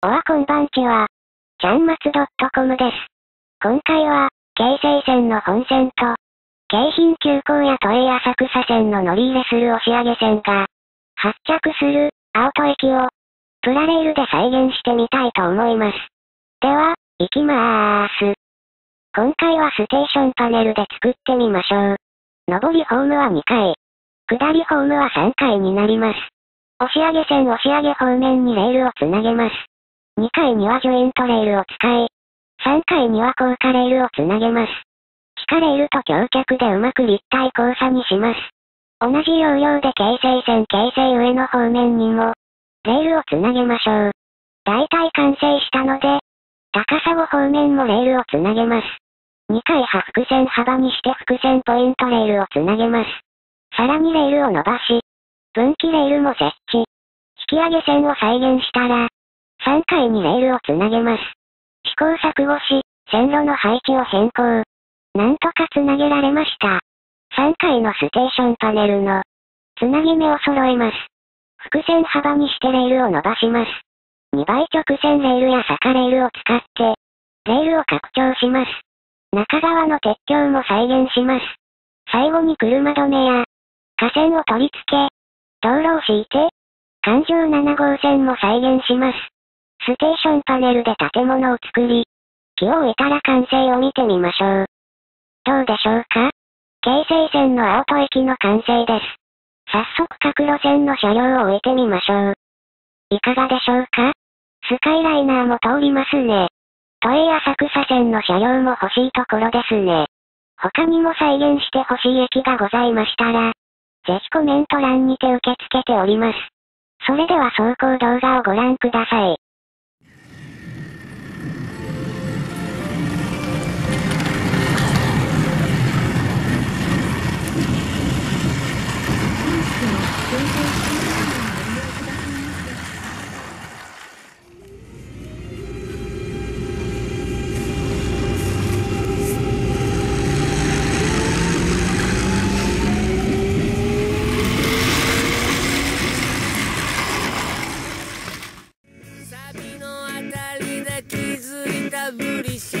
おはこんばんちは、ちゃんまつ .com です。今回は、京成線の本線と、京浜急行や都営浅草線の乗り入れする押上線が、発着する、青戸駅を、プラレールで再現してみたいと思います。では、行きまーす。今回はステーションパネルで作ってみましょう。上りホームは2回。下りホームは3回になります。押上線押上方面にレールをつなげます。2回にはジョイントレールを使い、3回には高架レールをつなげます。地下レールと橋脚でうまく立体交差にします。同じ要領で京成線京成上の方面にも、レールをつなげましょう。大体完成したので、高砂方面もレールをつなげます。2回破伏線幅にして伏線ポイントレールをつなげます。さらにレールを伸ばし、分岐レールも設置。引き上げ線を再現したら、3回にレールをつなげます。試行錯誤し、線路の配置を変更。なんとかつなげられました。3回のステーションパネルの、つなぎ目を揃えます。伏線幅にしてレールを伸ばします。2倍直線レールや坂レールを使って、レールを拡張します。中側の鉄橋も再現します。最後に車止めや、架線を取り付け、道路を敷いて、環状7号線も再現します。ステーションパネルで建物を作り、木を植えたら完成を見てみましょう。どうでしょうか？京成線の青戸駅の完成です。早速各路線の車両を植えてみましょう。いかがでしょうか？スカイライナーも通りますね。都営浅草線の車両も欲しいところですね。他にも再現して欲しい駅がございましたら、ぜひコメント欄にて受け付けております。それでは走行動画をご覧ください。booty shot.